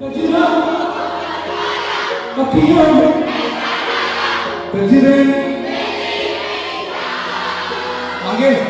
Bakıyorum. Bakıyorum. Bakıyorum. Bakıyorum.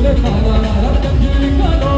Let's go,